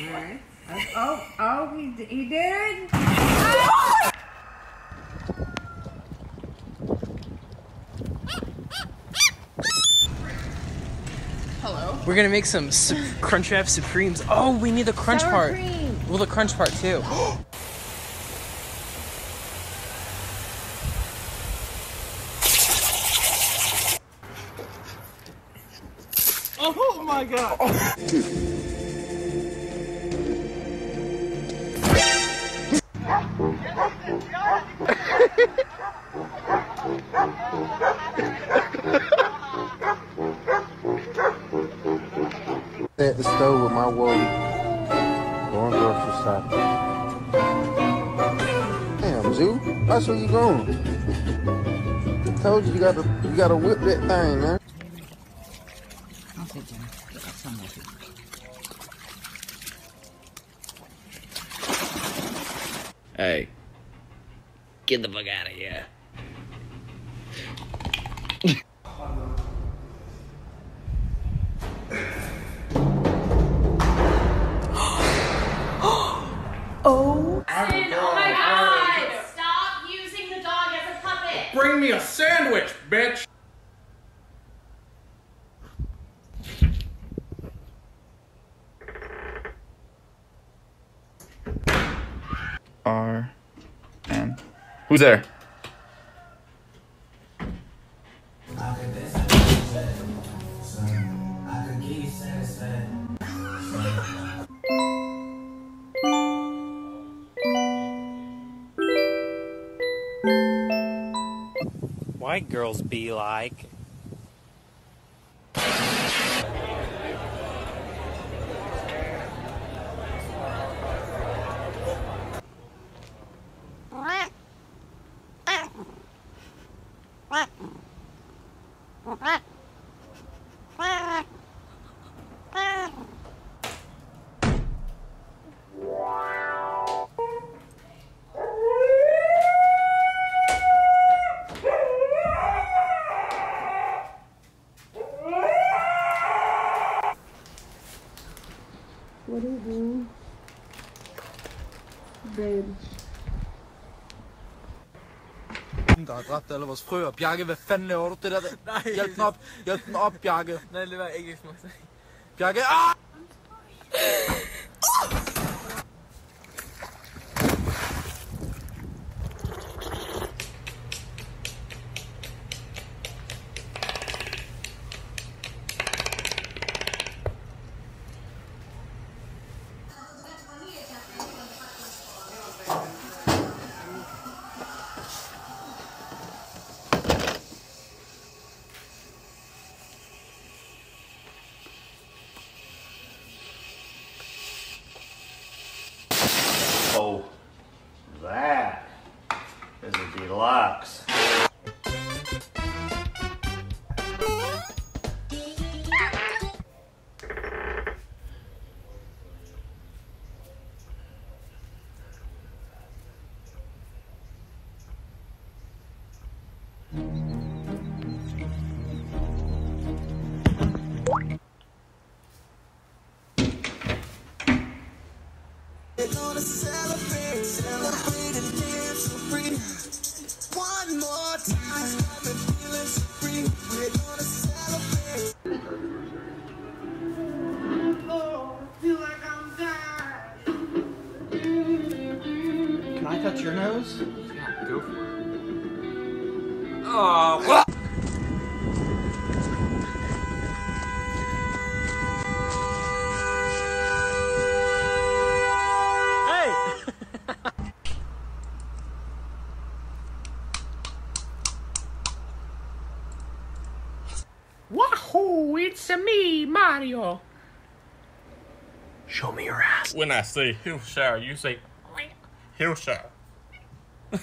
Alright. Oh, oh, he, he did. Hello. We're gonna make some su- Crunchwrap Supremes. Oh, we need the crunch Sour part. cream. Well, the crunch part too. Oh my god! at the store with my woe. Going grocery shopping. Damn, Zoo. That's where you going. Told you you gotta you gotta whip that thing, man. Hey, get the fuck out of here. Oh, oh my god! Stop using the dog as a puppet! Bring me a sandwich, bitch! R N. Who's there? White girls be like. You doing? Babe. Der har dræbt alle vores frøer. Bjarke, hvad fanden laver du det der? Nej. Hjælp den op. Hjælp den op, Bjarke. Nej, det var ikke smukt. Bjarke, ah! Can I touch your nose? Yeah, go for it. Oh, Wahoo! It's a me, Mario. Show me your ass. When I say Hillshire, you say Hillshire.